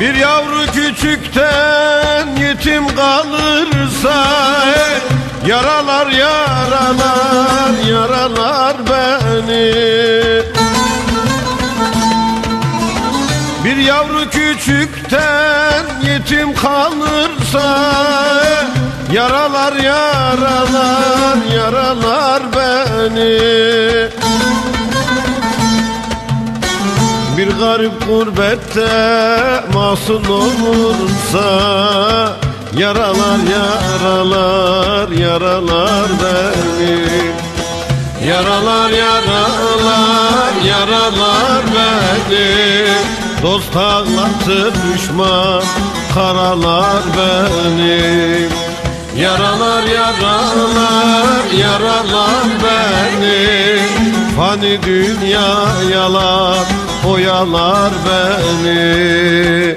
Bir yavru küçükten yetim kalırsa Yaralar yaralar yaralar beni. Bir yavru küçükten yetim kalırsa Yaralar yaralar yaralar beni. Bir garip gurbette mahzun olursa Yaralar yaralar yaralar beni Yaralar yaralar yaralar beni Dost ağlatır düşman karalar beni Yaralar yaralar yaralar beni Fani dünya yalar oyalar beni.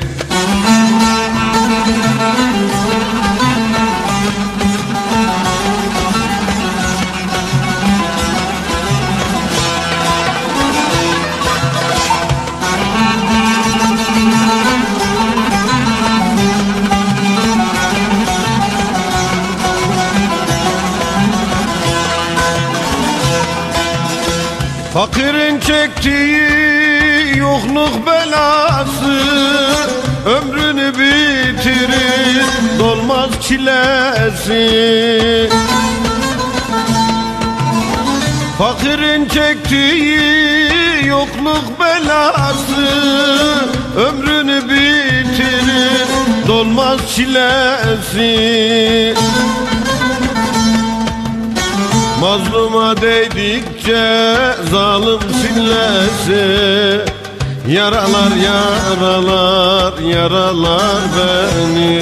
Fakirin çektiği yokluk belası Ömrünü bitirir dolmaz çilesi. Fakirin çektiği yokluk belası Ömrünü bitirir dolmaz çilesi. Mazluma değdikçe zalim sillesi Yaralar yaralar yaralar beni.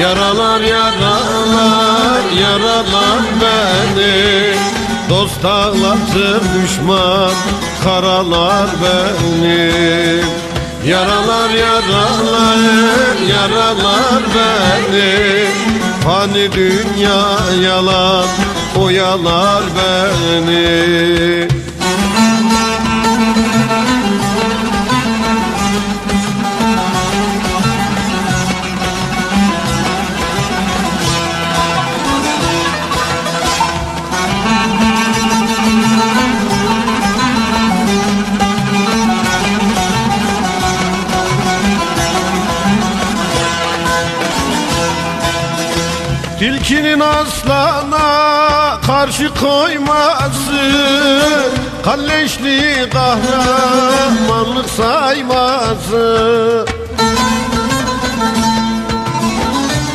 Yaralar yaralar yaralar beni. Dost ağlatır düşman karalar beni. Yaralar yaralar yaralar beni. Fani dünya yalan oyalar beni Tilkinin aslana karşı koyması Kalleşli kahramanlık sayması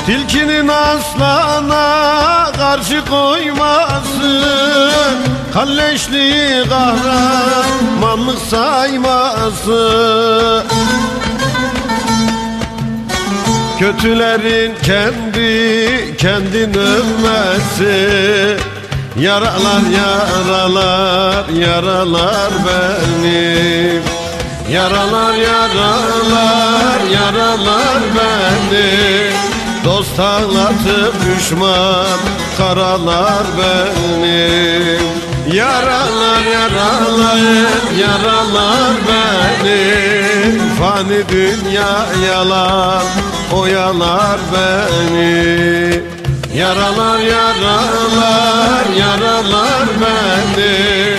Tilkinin aslana karşı koyması Kalleşli kahramanlık sayması Kötülerin kendi kendini övmesi Yaralar yaralar yaralar beni Yaralar yaralar yaralar beni Dost ağlatıp düşman karalar beni Yaralar yaralar yaralar beni Fani dünya yalan oyalar beni Yaralar yaralar yaralar beni.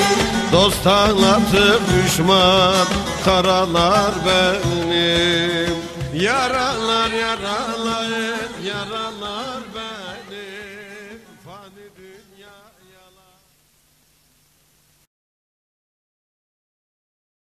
Dost ağlatıp düşman karalar beni Yaralar yaralar yaralar beni